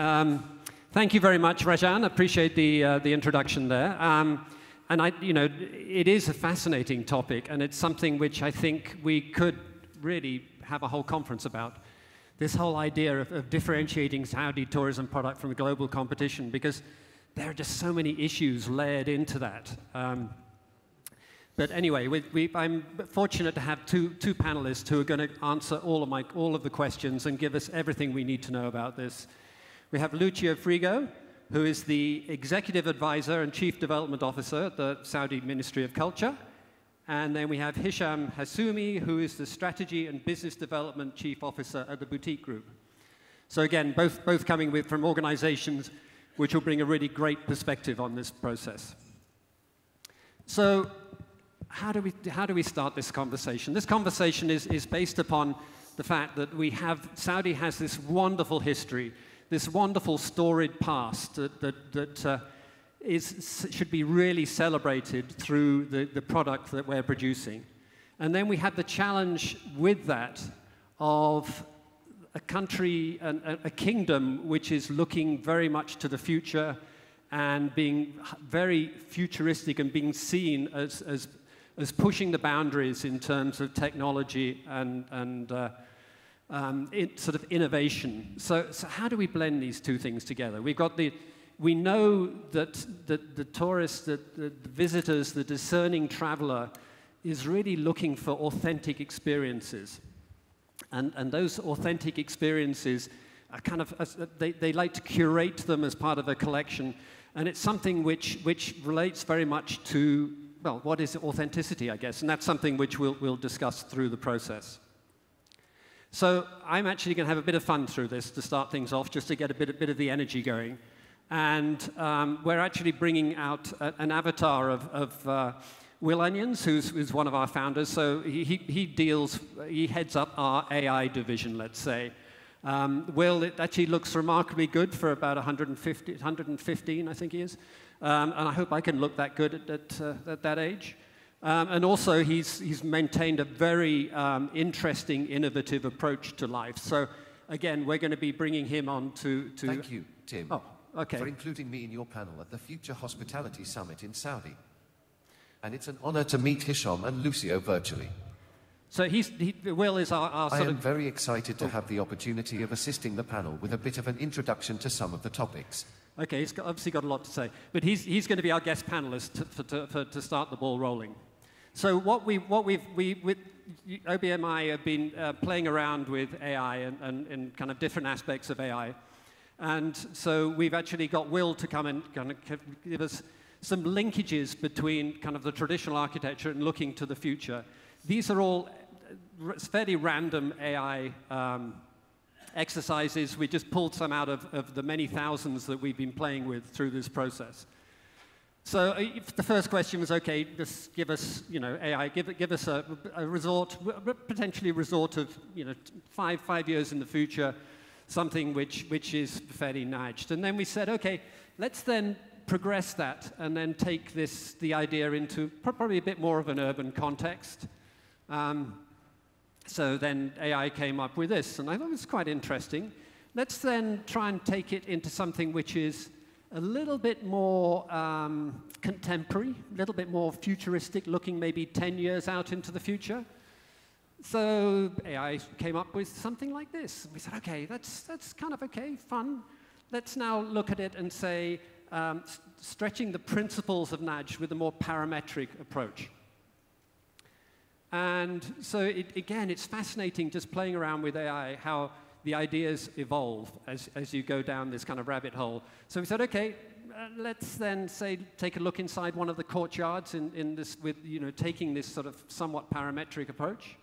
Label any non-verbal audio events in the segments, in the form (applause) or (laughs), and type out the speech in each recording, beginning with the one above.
Um, thank you very much, Rajan. Appreciate the, uh, the introduction there. Um, and I, you know, it is a fascinating topic, and it's something which I think we could really have a whole conference about. This whole idea of, of differentiating Saudi tourism product from global competition, because there are just so many issues layered into that. Um, but anyway, we, we, I'm fortunate to have two, two panelists who are going to answer all of, my, all of the questions and give us everything we need to know about this. We have Lucio Frigo, who is the Executive Advisor and Chief Development Officer at the Saudi Ministry of Culture. And then we have Hicham Hassouni, who is the Strategy and Business Development Chief Officer at the Boutique Group. So again, both, both coming with, from organizations which will bring a really great perspective on this process. So how do we, how do we start this conversation? This conversation is, is based upon the fact that we have, Saudi has this wonderful history, this wonderful storied past that, that, that uh, is, should be really celebrated through the, the product that we're producing. And then we had the challenge with that of a country, and a, kingdom which is looking very much to the future and being very futuristic and being seen as, as as pushing the boundaries in terms of technology and, and uh, um, it, sort of innovation. So, so how do we blend these two things together? We've got the, we know that, that the tourist, that the visitors, the discerning traveler is really looking for authentic experiences. And, and those authentic experiences are kind of, they, they like to curate them as part of a collection. And it's something which, which relates very much to well, what is authenticity, I guess? And that's something which we'll, we'll discuss through the process. So I'm actually going to have a bit of fun through this to start things off, just to get a bit, a bit of the energy going. And um, we're actually bringing out a, an avatar of, of uh, Will Onions, who's, who's, one of our founders. So he, he deals, he heads up our AI division, let's say. Um, Will, it actually looks remarkably good for about 150, 115, I think he is. Um, and I hope I can look that good at, at, uh, at that age. Um, and also, he's, he's maintained a very um, interesting, innovative approach to life. So, again, we're going to be bringing him on to. to Thank you, Tim. Oh, okay. For including me in your panel at the Future Hospitality Summit in Saudi. And it's an honor to meet Hicham and Lucio virtually. So he's, he, Will is our, our I am of... very excited to have the opportunity of assisting the panel with a bit of an introduction to some of the topics. Okay, he's got, obviously got a lot to say. But he's, he's going to be our guest panelist to, for, to, for, to start the ball rolling. So what, we, what we've, we, with OBMI have been uh, playing around with AI and, and, and, kind of different aspects of AI. And so we've actually got Will to come and kind of give us some linkages between kind of the traditional architecture and looking to the future. These are all uh, fairly random AI um, exercises. We just pulled some out of, of the many thousands that we've been playing with through this process. So uh, the first question was, okay, just give us, you know, AI, give, give us a, a resort, potentially a resort of, you know, five, five years in the future, something which, which is fairly Najdi. And then we said, okay, let's then progress that and then take this, the idea into probably a bit more of an urban context. Um, so then AI came up with this, and I thought it was quite interesting. Let's then try and take it into something which is a little bit more um, contemporary, a little bit more futuristic, looking maybe 10 years out into the future. So AI came up with something like this. We said, okay, that's, that's kind of okay, fun. Let's now look at it and say, um, stretching the principles of Najdi with a more parametric approach. And so, it, again, it's fascinating just playing around with AI, how the ideas evolve as, as you go down this kind of rabbit hole. So we said, okay, uh, let's then say take a look inside one of the courtyards in, in this with you know taking this sort of somewhat parametric approach.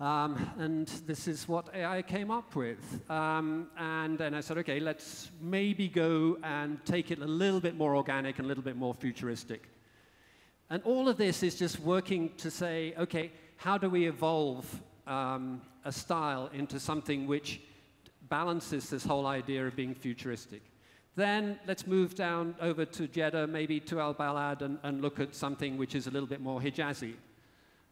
Um, and this is what AI came up with. Um, and then I said, okay, let's maybe go and take it a little bit more organic and a little bit more futuristic. And all of this is just working to say, okay, how do we evolve um, a style into something which balances this whole idea of being futuristic? Then let's move down over to Jeddah, maybe to Al Balad, and, and look at something which is a little bit more Hijazi.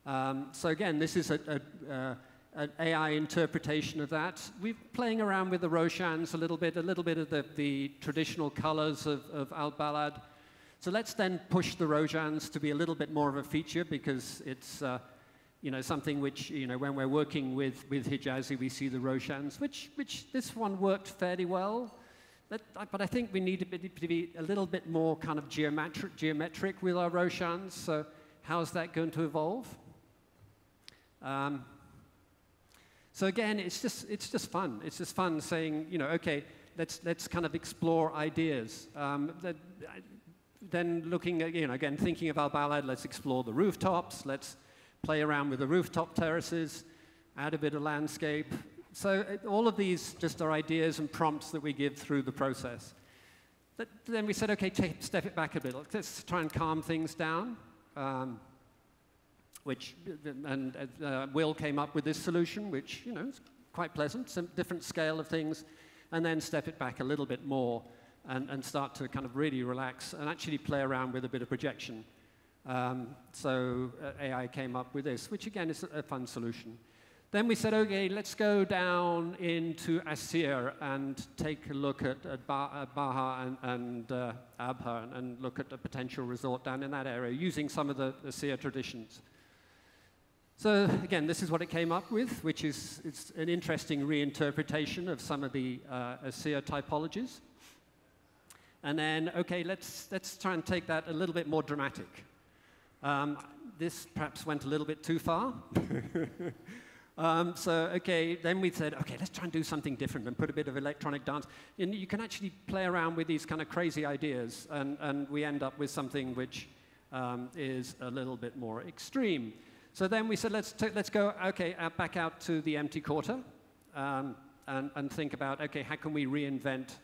Um, so again, this is a, a, an AI interpretation of that. We're playing around with the Roshans a little bit, a little bit of the, the traditional colors of, of Al-Balad. So let's then push the Roshans to be a little bit more of a feature because it's uh, you know, something which, you know, when we're working with, with Hijazi, we see the Roshans, which, which this one worked fairly well. But, but I think we need to be, to be a little bit more kind of geometric, geometric with our Roshans. So how's that going to evolve? Um, so again, it's just, it's just fun. It's just fun saying, you know, okay, let's, let's kind of explore ideas. Um, that, then looking at, you know, again, thinking of Al-Balad, let's explore the rooftops, let's play around with the rooftop terraces, add a bit of landscape. So it, all of these just are ideas and prompts that we give through the process. But then we said, okay, take, step it back a bit. Let's try and calm things down. Um, which, and uh, Will came up with this solution, which, you know, is quite pleasant, some different scale of things, and then step it back a little bit more and, and start to kind of really relax and actually play around with a bit of projection. Um, so uh, AI came up with this, which again is a, fun solution. Then we said, okay, let's go down into Asir and take a look at, at Baha and, and uh, Abha and, and, look at a potential resort down in that area using some of the Asir traditions. So again, this is what it came up with, which is it's an interesting reinterpretation of some of the uh, Asir typologies. And then, okay, let's, let's try and take that a little bit more dramatic. Um, this perhaps went a little bit too far. (laughs) um, so, okay, then we said, okay, let's try and do something different and put a bit of electronic dance. And you can actually play around with these kind of crazy ideas, and, and we end up with something which um, is a little bit more extreme. So then we said, let's, let's go, okay, back out to the empty quarter um, and, and think about, okay, how can we reinvent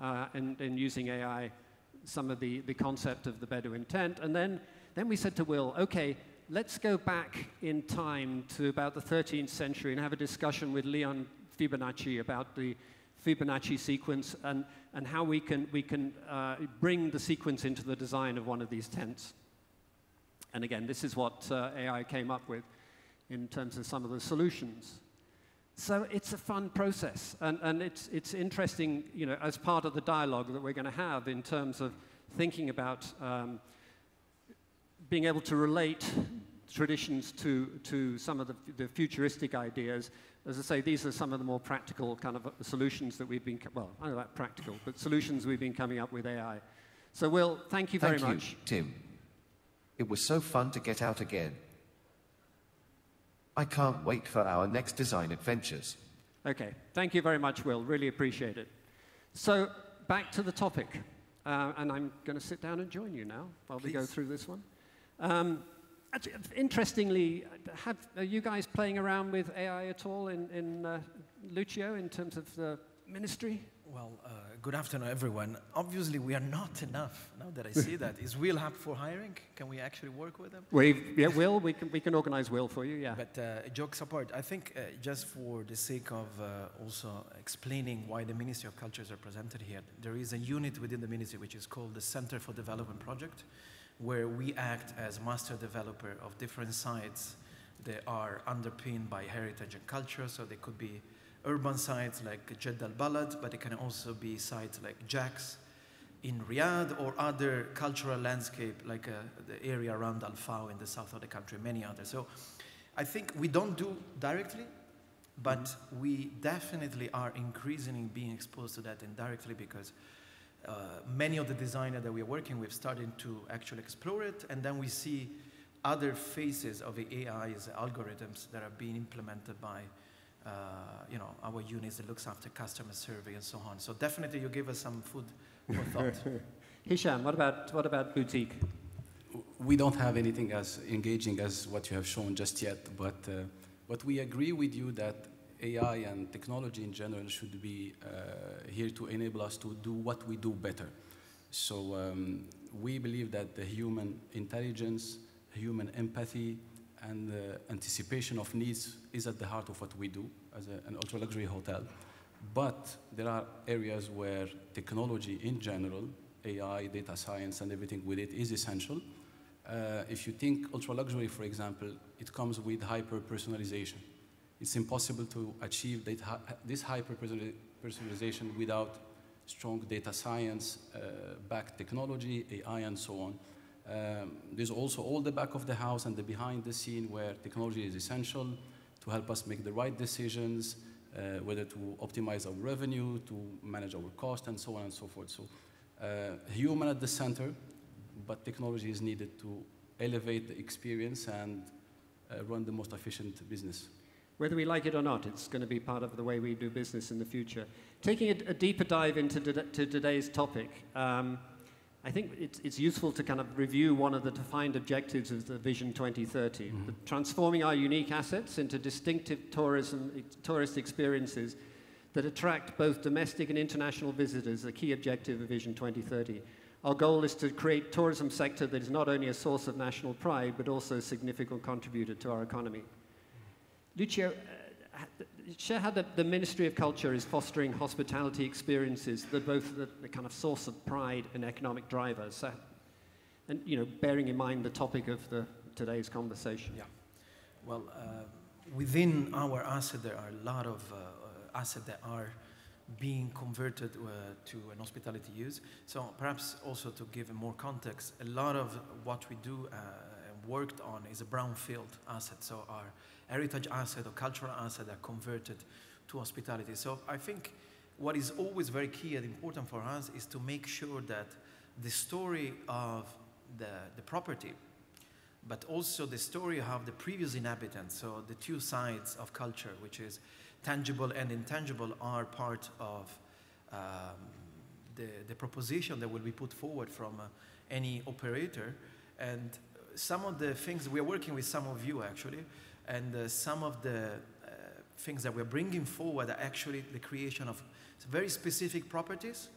uh, in, in using AI some of the, the concept of the Bedouin tent? And then, then we said to Will, okay, let's go back in time to about the 13th century and have a discussion with Leon Fibonacci about the Fibonacci sequence and, and how we can, we can uh, bring the sequence into the design of one of these tents. And again, this is what uh, AI came up with in terms of some of the solutions. So it's a fun process, and, and it's, it's interesting, you know, as part of the dialogue that we're going to have in terms of thinking about um, being able to relate traditions to, to some of the, the, futuristic ideas. As I say, these are some of the more practical kind of solutions that we've been, well, I don't know about practical, but solutions we've been coming up with AI. So, Will, thank you very thank much. You, Tim. It was so fun to get out again. I can't wait for our next design adventures. Okay, thank you very much, Will. Really appreciate it. So, back to the topic. Uh, and I'm going to sit down and join you now while Please. we go through this one. Um, interestingly, have, are you guys playing around with AI at all in, in uh, Lucio in terms of the ministry? Well, uh, good afternoon, everyone. Obviously, we are not enough. Now that I see that, is Will up for hiring? Can we actually work with them? We, yeah, Will, we can, we can organize Will for you, yeah. But uh, jokes apart, I think uh, just for the sake of uh, also explaining why the Ministry of Culture is represented here, there is a unit within the ministry which is called the Center for Development Project, where we act as master developer of different sites that are underpinned by heritage and culture, so they could be urban sites like Jed al Balad, but it can also be sites like Jax in Riyadh or other cultural landscape like uh, the area around Al Fao in the south of the country, many others. So I think we don't do directly, but mm-hmm. we definitely are increasingly being exposed to that indirectly because many of the designers that we're working with starting to actually explore it, and then we see other phases of the AI's algorithms that are being implemented by uh, you know, our units that looks after customer survey and so on. So definitely you give us some food for thought. (laughs) Hicham, what about, what about boutique? We don't have anything as engaging as what you have shown just yet, but uh, what we agree with you that AI and technology in general should be uh, here to enable us to do what we do better. So um, we believe that the human intelligence, human empathy, and the anticipation of needs is at the heart of what we do as a, an ultra luxury hotel. But there are areas where technology in general, AI, data science, and everything with it is essential. Uh, if you think ultra luxury, for example, it comes with hyper personalization. It's impossible to achieve this hyper personalization without strong data science, uh, technology, AI, and so on. Um, there's also all the back of the house and the behind the scene where technology is essential to help us make the right decisions, uh, whether to optimize our revenue, to manage our cost, and so on and so forth. So uh, human at the center, but technology is needed to elevate the experience and uh, run the most efficient business. Whether we like it or not, it's going to be part of the way we do business in the future. Taking a, a deeper dive into to today's topic, um, I think it's, it's, useful to kind of review one of the defined objectives of the Vision 2030, mm-hmm. transforming our unique assets into distinctive tourism, tourist experiences that attract both domestic and international visitors, a key objective of Vision 2030. Our goal is to create a tourism sector that is not only a source of national pride, but also a significant contributor to our economy. Lucio, uh, share how the, the, Ministry of Culture is fostering hospitality experiences that are both the, the, kind of source of pride and economic drivers. So, and you know, bearing in mind the topic of the, today's conversation. Yeah. Well, uh, within our asset, there are a lot of uh, assets that are being converted uh, to an hospitality use. So perhaps also to give more context, a lot of what we do uh, worked on is a brownfield asset. So our heritage asset or cultural asset are converted to hospitality. So I think what is always very key and important for us is to make sure that the story of the, the property, but also the story of the previous inhabitants, so the two sides of culture, which is tangible and intangible, are part of um, the, the proposition that will be put forward from uh, any operator. And some of the things, we are working with some of you actually, and uh, some of the uh, things that we're bringing forward are actually the creation of very specific properties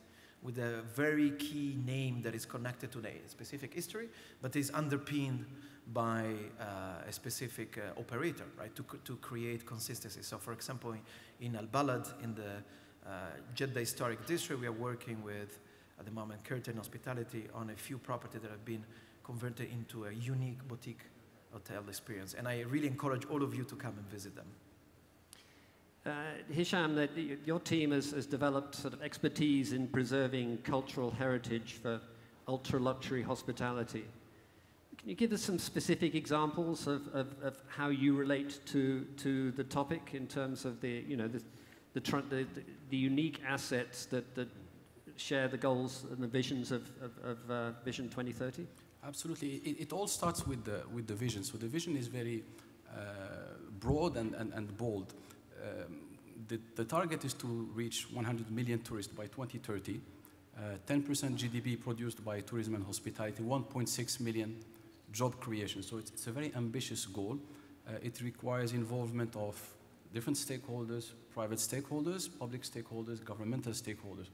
with a very key name that is connected to a specific history, but is underpinned by uh, a specific uh, operator, right, to, to create consistency. So, for example, in Al Balad, in the uh, Jeddah Historic District, we are working with, at the moment, Kerten Hospitality on a few properties that have been converted into a unique boutique hotel experience. And I really encourage all of you to come and visit them. Uh, Hicham, that your team has, has, developed sort of expertise in preserving cultural heritage for ultra luxury hospitality. Can you give us some specific examples of, of, of, how you relate to, to the topic in terms of the, you know, the, the, the, the unique assets that, that share the goals and the visions of, of, of uh, Vision 2030? Absolutely. It, it, all starts with the, with the vision. So the vision is very uh, broad and, and, and bold. Um, the, the target is to reach 100 million tourists by 2030, 10% uh, GDP produced by tourism and hospitality, 1.6 million job creation. So it's, it's a very ambitious goal. Uh, it requires involvement of different stakeholders, private stakeholders, public stakeholders, governmental stakeholders.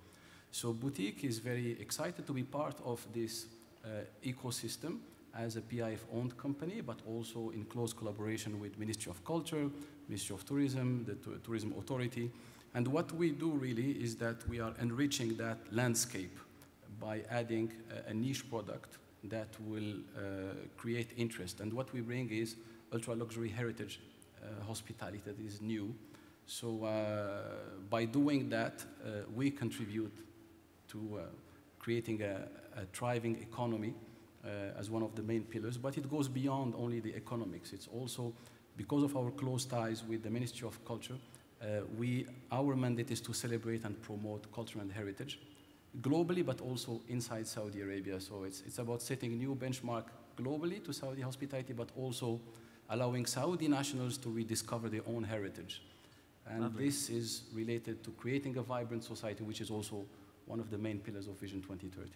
So Boutique is very excited to be part of this ecosystem as a PIF-owned company, but also in close collaboration with Ministry of Culture, Ministry of Tourism, the Tourism Authority. And what we do really is that we are enriching that landscape by adding a, a niche product that will uh, create interest. And what we bring is ultra-luxury heritage uh, hospitality that is new. So uh, by doing that, uh, we contribute to uh, creating a, a thriving economy uh, as one of the main pillars, but it goes beyond only the economics. It's also because of our close ties with the Ministry of Culture, uh, we, our mandate is to celebrate and promote culture and heritage globally, but also inside Saudi Arabia. So it's, it's about setting a new benchmark globally to Saudi hospitality, but also allowing Saudi nationals to rediscover their own heritage. And Lovely. this is related to creating a vibrant society, which is also one of the main pillars of Vision 2030.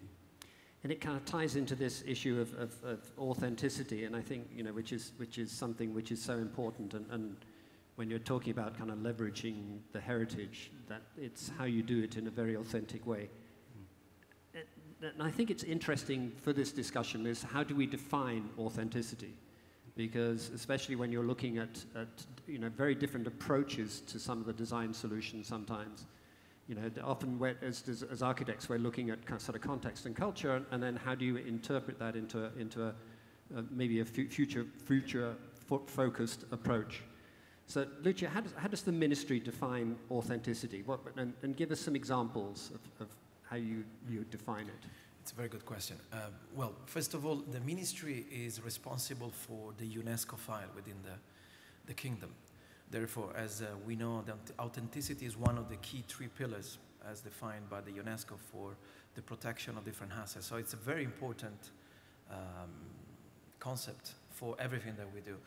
And it kind of ties into this issue of, of, of, authenticity, and I think, you know, which is, which is something which is so important. And, and when you're talking about kind of leveraging the heritage, that it's how you do it in a very authentic way. Mm. And I think it's interesting for this discussion is how do we define authenticity? Because especially when you're looking at, at you know, very different approaches to some of the design solutions sometimes you know, often as, as, architects, we're looking at sort of context and culture, and then how do you interpret that into, into a, a maybe a future, future focused approach. So, Lucio, how does, how does the ministry define authenticity? What, and, and give us some examples of, of how you, you define it. It's a very good question. Uh, well, first of all, the ministry is responsible for the UNESCO file within the, the kingdom. Therefore, as uh, we know, the authenticity is one of the key three pillars as defined by the UNESCO for the protection of different assets. So it's a very important um, concept for everything that we do.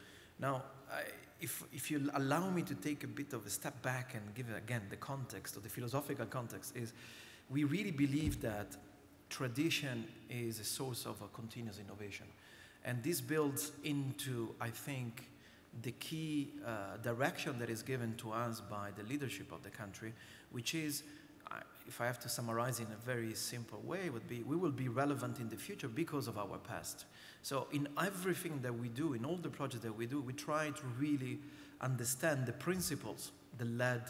Now, I, if, if you allow me to take a bit of a step back and give again the context or the philosophical context is we really believe that tradition is a source of a continuous innovation. And this builds into, I think, the key uh, direction that is given to us by the leadership of the country, which is, if I have to summarize in a very simple way, would be we will be relevant in the future because of our past. So in everything that we do, in all the projects that we do, we try to really understand the principles that led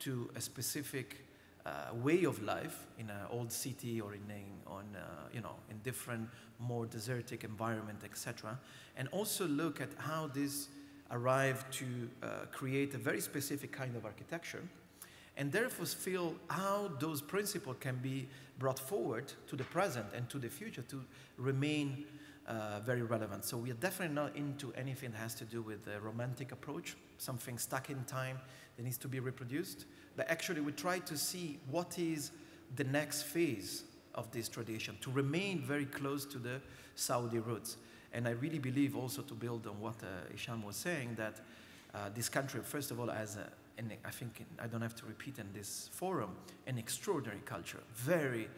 to a specific uh, way of life in an old city or in a, on uh, you know in different more desertic environment etc and also look at how this arrived to uh, create a very specific kind of architecture and therefore feel how those principles can be brought forward to the present and to the future to remain uh, very relevant. So we are definitely not into anything that has to do with the romantic approach, something stuck in time that needs to be reproduced. But actually, we try to see what is the next phase of this tradition to remain very close to the Saudi roots. And I really believe also to build on what uh, Isham was saying that uh, this country, first of all, has a, an, I think I don't have to repeat in this forum, an extraordinary culture, very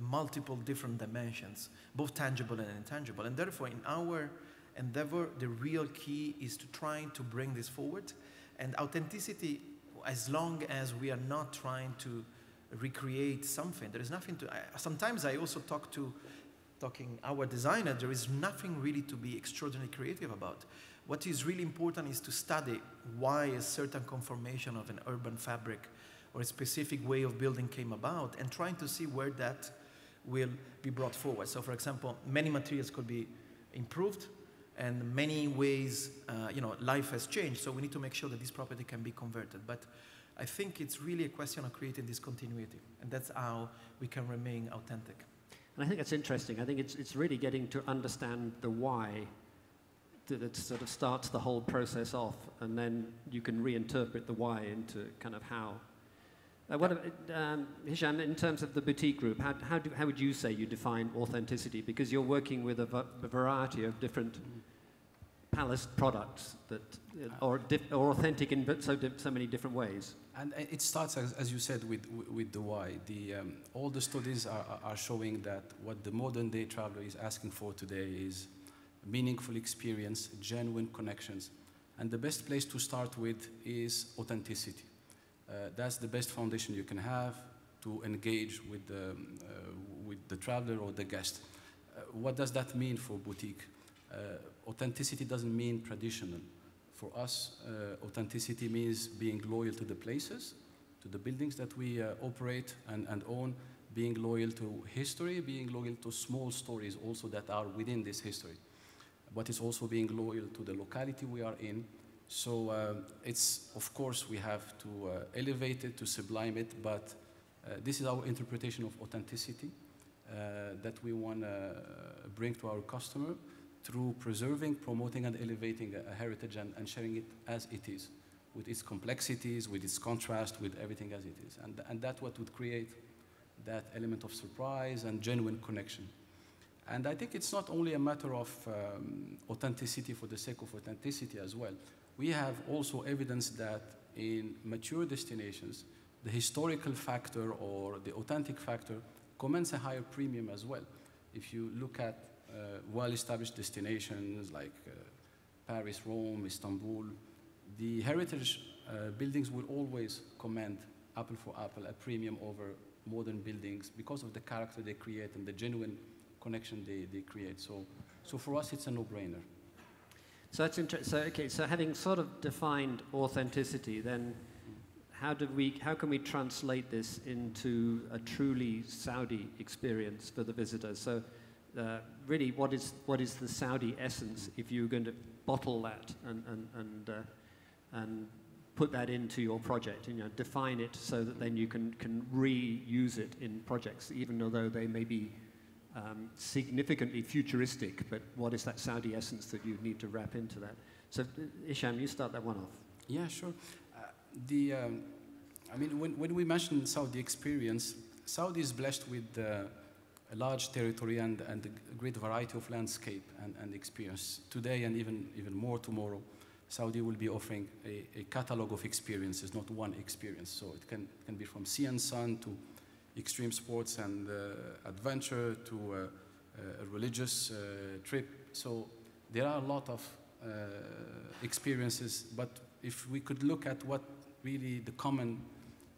multiple different dimensions, both tangible and intangible. And therefore, in our endeavor, the real key is to try to bring this forward. And authenticity, as long as we are not trying to recreate something, there is nothing to. I, sometimes I also talk to talking our designer, there is nothing really to be extraordinarily creative about. What is really important is to study why a certain conformation of an urban fabric or a specific way of building came about and trying to see where that will be brought forward. So, for example, many materials could be improved, and many ways, uh, you know, life has changed. So we need to make sure that this property can be converted. But I think it's really a question of creating this continuity, and that's how we can remain authentic. And I think that's interesting. I think it's, it's really getting to understand the why that sort of starts the whole process off, and then you can reinterpret the why into kind of how uh, what, um, Hicham, in terms of the boutique group, how, how, do, how would you say you define authenticity? Because you're working with a, a variety of different palace products that uh, are, are authentic in so, so many different ways. And it starts, as, as you said, with, with the why. The, um, all the studies are, are showing that what the modern day traveler is asking for today is meaningful experience, genuine connections. And the best place to start with is authenticity. Uh, that's the best foundation you can have to engage with the, uh, with the traveler or the guest. Uh, what does that mean for boutique? Authenticity doesn't mean traditional. For us, authenticity means being loyal to the places, to the buildings that we operate and, and own, being loyal to history, being loyal to small stories also that are within this history. But it's also being loyal to the locality we are in, so uh, it's, of course, we have to uh, elevate it, to sublime it, but uh, this is our interpretation of authenticity uh, that we want to bring to our customer through preserving, promoting, and elevating a, a heritage and, and, sharing it as it is, with its complexities, with its contrast, with everything as it is. And, and that's what would create that element of surprise and genuine connection. And I think it's not only a matter of um, authenticity for the sake of authenticity as well we have also evidence that in mature destinations, the historical factor or the authentic factor commands a higher premium as well. If you look at well-established destinations like uh, Paris, Rome, Istanbul, the heritage uh, buildings will always command apple for apple a premium over modern buildings because of the character they create and the genuine connection they, they create. So, so for us, it's a no-brainer. So that's interesting. So okay, so having sort of defined authenticity, then how do we, how can we translate this into a truly Saudi experience for the visitors? So uh, really, what is what is the Saudi essence if you're going to bottle that and and and uh, and put that into your project, you know, define it so that then you can, can reuse it in projects, even though they may be um, significantly futuristic, but what is that Saudi essence that you need to wrap into that? So, uh, Isham, you start that one off. Yeah, sure. Uh, the, um, I mean, when, when we mention Saudi experience, Saudi is blessed with uh, a large territory and, and a great variety of landscape and, and experience. Today and even, even more tomorrow, Saudi will be offering a, a catalog of experiences, not one experience. So it can, can be from sea and sun to extreme sports and uh, adventure to uh, uh, a religious trip. So there are a lot of experiences, but if we could look at what really the common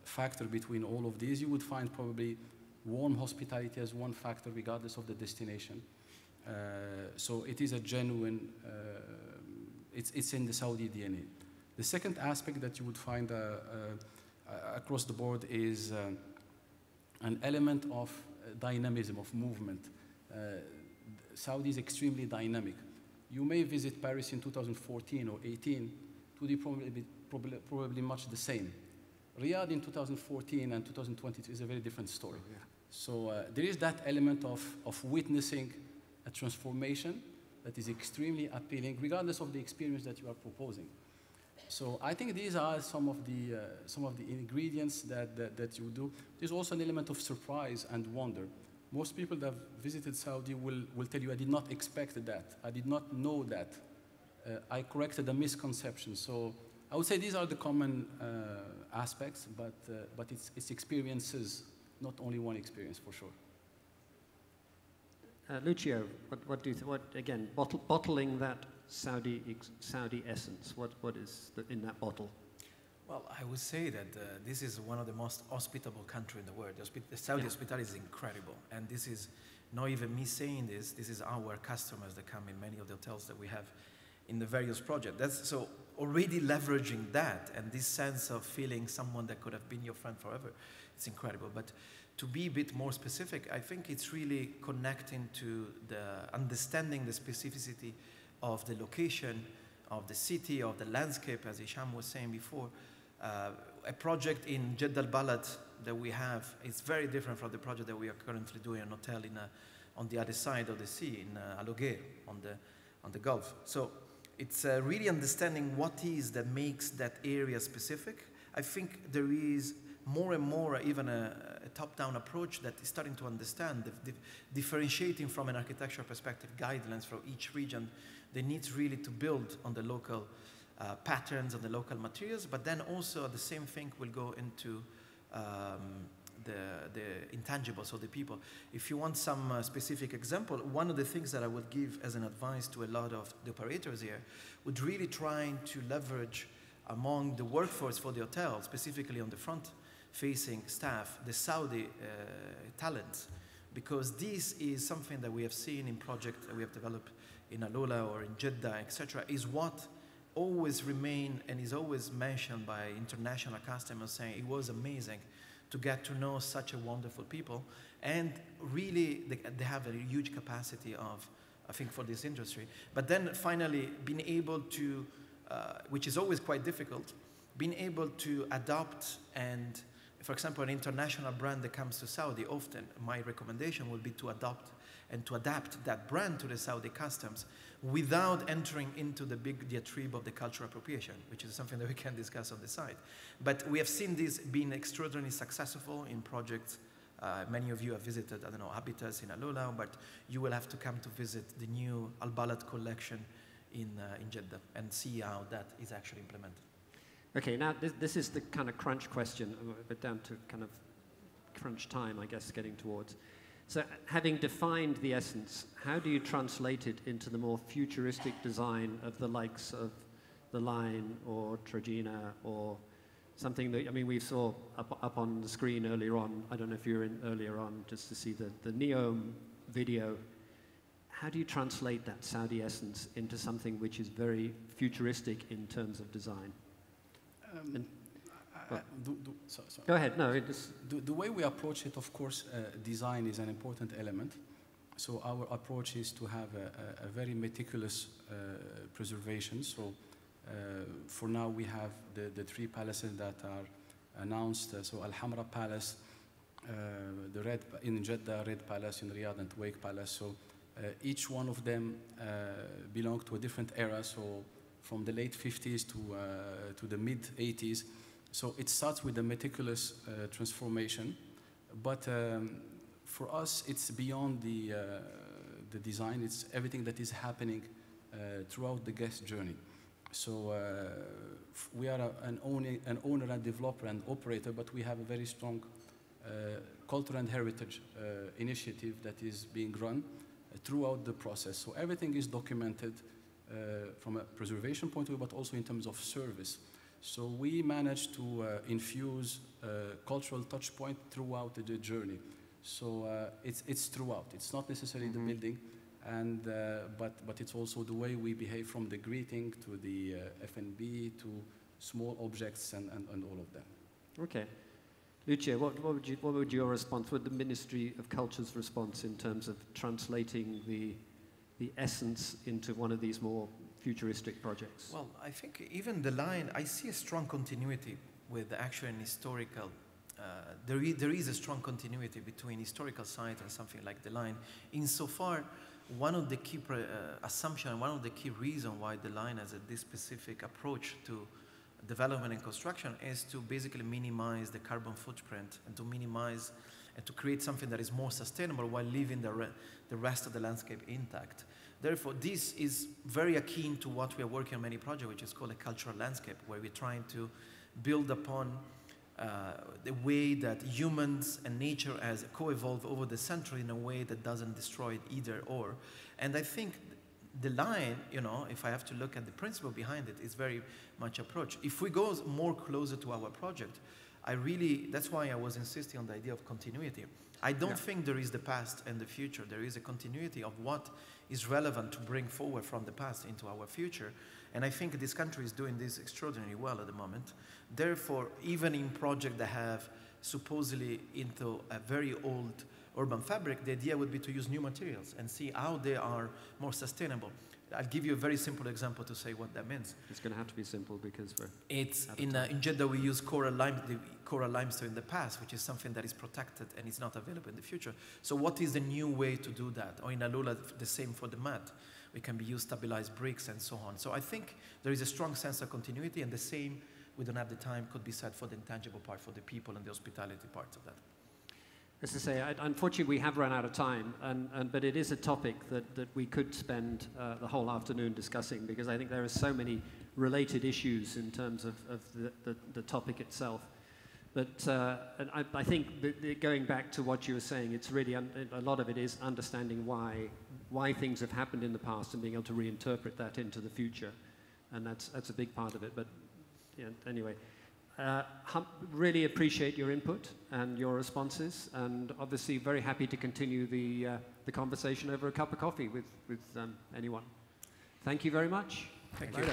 factor between all of these, you would find probably warm hospitality as one factor regardless of the destination. Uh, so it is a genuine, uh, it's, it's in the Saudi DNA. The second aspect that you would find uh, across the board is an element of uh, dynamism, of movement. Uh, Saudi is extremely dynamic. You may visit Paris in 2014 or 18, it would be probably, probably, probably much the same. Riyadh in 2014 and 2020 is a very different story. Yeah. So uh, there is that element of, of witnessing a transformation that is extremely appealing, regardless of the experience that you are proposing. So I think these are some of the, uh, some of the ingredients that, that, that, you do. There's also an element of surprise and wonder. Most people that have visited Saudi will, will tell you, I did not expect that. I did not know that. Uh, I corrected a misconception. So I would say these are the common uh, aspects, but, uh, but it's, it's experiences, not only one experience for sure. Uh, Lucio, what, what do you what again bottle, bottling that Saudi, Saudi essence? What, what is the, in that bottle? Well, I would say that uh, this is one of the most hospitable countries in the world. The Saudi yeah. hospitality is incredible. And this is not even me saying this, this is our customers that come in many of the hotels that we have in the various projects. That's, so already leveraging that and this sense of feeling someone that could have been your friend forever, it's incredible. But to be a bit more specific, I think it's really connecting to the understanding the specificity of the location, of the city, of the landscape, as Isham was saying before. Uh, a project in Jeddah al-Balad that we have is very different from the project that we are currently doing an hotel in a, on the other side of the sea, in uh, Al Uqair, on the, on the Gulf. So it's uh, really understanding what is that makes that area specific. I think there is more and more even a, a top-down approach that is starting to understand, the, the differentiating from an architectural perspective guidelines for each region they need really to build on the local uh, patterns, and the local materials, but then also the same thing will go into um, the, the intangibles of the people. If you want some uh, specific example, one of the things that I would give as an advice to a lot of the operators here would really trying to leverage among the workforce for the hotel, specifically on the front facing staff, the Saudi uh, talent, because this is something that we have seen in projects that we have developed in Alula or in Jeddah, etc., is what always remain and is always mentioned by international customers saying it was amazing to get to know such a wonderful people. And really they, they have a huge capacity of i think for this industry. But then finally being able to uh, which is always quite difficult being able to adopt and for example an international brand that comes to saudi often my recommendation would be to adopt and to adapt that brand to the Saudi customs without entering into the big diatribe of the cultural appropriation, which is something (laughs) that we can discuss on the side. But we have seen this being extraordinarily successful in projects. Uh, many of you have visited, I don't know, Habitas in Alula, but you will have to come to visit the new Al Balad collection in, uh, in Jeddah and see how that is actually implemented. Okay, now this, this is the kind of crunch question, but down to kind of crunch time, I guess, getting towards. So, having defined the essence, how do you translate it into the more futuristic design of the likes of the Line or Trojena or something that, I mean, we saw up, up on the screen earlier on, I don't know if you were in earlier on, just to see the, the NEOM video. How do you translate that Saudi essence into something which is very futuristic in terms of design? Um, uh, do, do, so, Go ahead. No, it's the, the, way we approach it, of course, uh, design is an important element. So our approach is to have a, a, a very meticulous uh, preservation. So for now, we have the, the three palaces that are announced. Uh, so Al Hamra Palace, uh, the Red in Jeddah, Red Palace in Riyadh, and Tuwaiq Palace. So uh, each one of them belong to a different era. So from the late 50s to, to the mid 80s. So it starts with a meticulous transformation. But um, for us, it's beyond the, the design. It's everything that is happening throughout the guest journey. So uh, we are a, an, owner, an owner and developer and operator, but we have a very strong uh, culture and heritage uh, initiative that is being run throughout the process. So everything is documented from a preservation point of view, but also in terms of service. So we managed to uh, infuse uh, cultural touch point throughout the journey. So uh, it's, it's throughout. It's not necessarily mm -hmm. the mm-hmm. building, and, uh, but, but it's also the way we behave from the greeting to the uh, F&B to small objects and, and, and all of them. Okay. Lucio, what, what, would you, what would your response, what the Ministry of Culture's response in terms of translating the, the essence into one of these more futuristic projects? Well, I think even the line, I see a strong continuity with the actual and historical. Uh, there, is, there is a strong continuity between historical site and something like the line, insofar one of the key uh, assumptions, one of the key reasons why the line has a, this specific approach to development and construction is to basically minimize the carbon footprint and to minimize and to create something that is more sustainable while leaving the, re the rest of the landscape intact. Therefore, this is very akin to what we are working on many projects, which is called a cultural landscape, where we're trying to build upon uh, the way that humans and nature has co-evolved over the century in a way that doesn't destroy it either or. And I think the line, you know, if I have to look at the principle behind it, is very much approach. If we go more closer to our project, I really, that's why I was insisting on the idea of continuity. I don't yeah. think there is the past and the future. There is a continuity of what is relevant to bring forward from the past into our future. And I think this country is doing this extraordinarily well at the moment. Therefore, even in projects that have supposedly into a very old urban fabric, the idea would be to use new materials and see how they are more sustainable. I'll give you a very simple example to say what that means. It's going to have to be simple because we're. It's in, uh, in Jeddah we use coral, lime, the coral limestone in the past, which is something that is protected and is not available in the future. So what is the new way to do that? Or in Alula, the same for the mud. We can be used stabilized bricks and so on. So I think there is a strong sense of continuity and the same we don't have the time could be said for the intangible part, for the people and the hospitality parts of that. As I say, I, unfortunately, we have run out of time, and, and, but it is a topic that, that we could spend uh, the whole afternoon discussing because I think there are so many related issues in terms of, of the, the, the topic itself. But uh, I, I, think that going back to what you were saying, it's really a lot of it is understanding why, why things have happened in the past and being able to reinterpret that into the future. And that's, that's a big part of it. But yeah, anyway, uh, really appreciate your input and your responses, and obviously very happy to continue the, uh, the conversation over a cup of coffee with, with um, anyone. Thank you very much. Thank you.